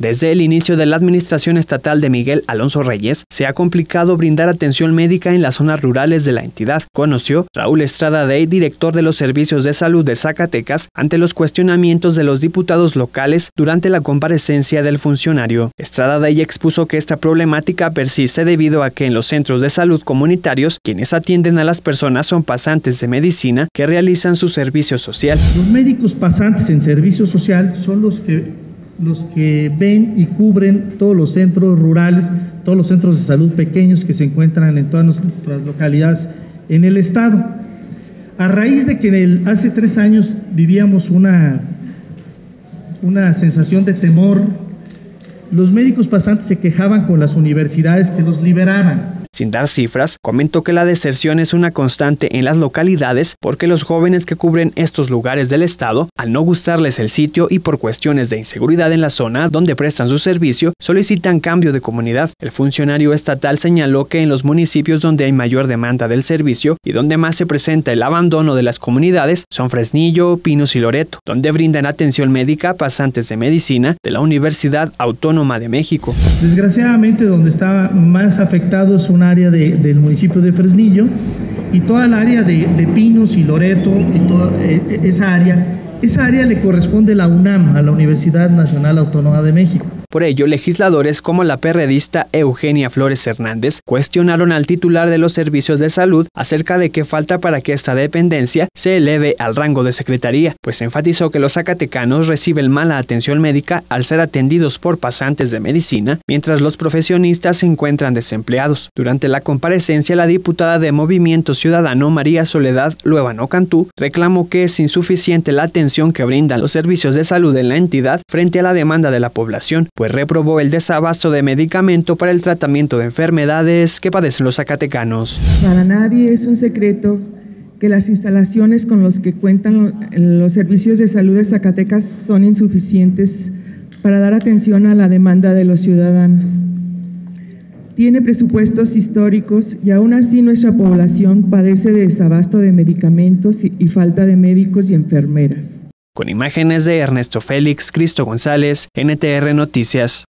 Desde el inicio de la administración estatal de Miguel Alonso Reyes, se ha complicado brindar atención médica en las zonas rurales de la entidad, conoció Raúl Estrada Dey, director de los servicios de salud de Zacatecas, ante los cuestionamientos de los diputados locales durante la comparecencia del funcionario. Estrada Dey expuso que esta problemática persiste debido a que en los centros de salud comunitarios, quienes atienden a las personas son pasantes de medicina que realizan su servicio social. Los médicos pasantes en servicio social son los que, los que ven y cubren todos los centros rurales, todos los centros de salud pequeños que se encuentran en todas nuestras localidades en el estado. A raíz de que hace tres años vivíamos una, una sensación de temor, los médicos pasantes se quejaban con las universidades que los liberaran sin dar cifras, comentó que la deserción es una constante en las localidades porque los jóvenes que cubren estos lugares del estado, al no gustarles el sitio y por cuestiones de inseguridad en la zona donde prestan su servicio, solicitan cambio de comunidad. El funcionario estatal señaló que en los municipios donde hay mayor demanda del servicio y donde más se presenta el abandono de las comunidades son Fresnillo, Pinos y Loreto, donde brindan atención médica pasantes de medicina de la Universidad Autónoma de México. Desgraciadamente donde está más afectado es un área del municipio de Fresnillo y toda el área de, Pinos y Loreto y toda eh, esa área, esa área le corresponde a la UNAM, a la Universidad Nacional Autónoma de México. Por ello, legisladores como la perredista Eugenia Flores Hernández cuestionaron al titular de los servicios de salud acerca de qué falta para que esta dependencia se eleve al rango de secretaría, pues enfatizó que los zacatecanos reciben mala atención médica al ser atendidos por pasantes de medicina, mientras los profesionistas se encuentran desempleados. Durante la comparecencia, la diputada de Movimiento Ciudadano María Soledad Luevano Cantú reclamó que es insuficiente la atención que brindan los servicios de salud en la entidad frente a la demanda de la población, pues reprobó el desabasto de medicamento para el tratamiento de enfermedades que padecen los zacatecanos. Para nadie es un secreto que las instalaciones con las que cuentan los servicios de salud de Zacatecas son insuficientes para dar atención a la demanda de los ciudadanos. Tiene presupuestos históricos y aún así nuestra población padece de desabasto de medicamentos y falta de médicos y enfermeras. Con imágenes de Ernesto Félix, Cristo González, NTR Noticias.